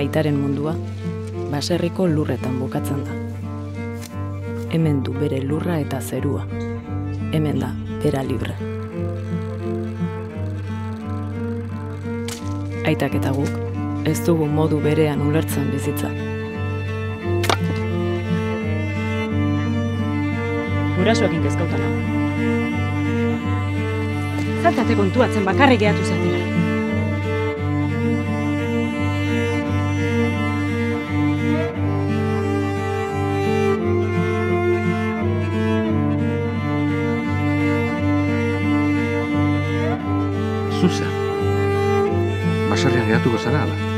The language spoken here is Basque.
Aitaren mundua, baserriko lurretan bukatzen da. Hemen du bere lurra eta zerua. Hemen da, bera libre. Aitak eta guk, ez dugu modu berean ulertzen bizitza. Gurasoekin kezkautana. Zaltate kontuatzen bakarrik gehatu zen Zuzer. Baserrian geratuko zara, ala?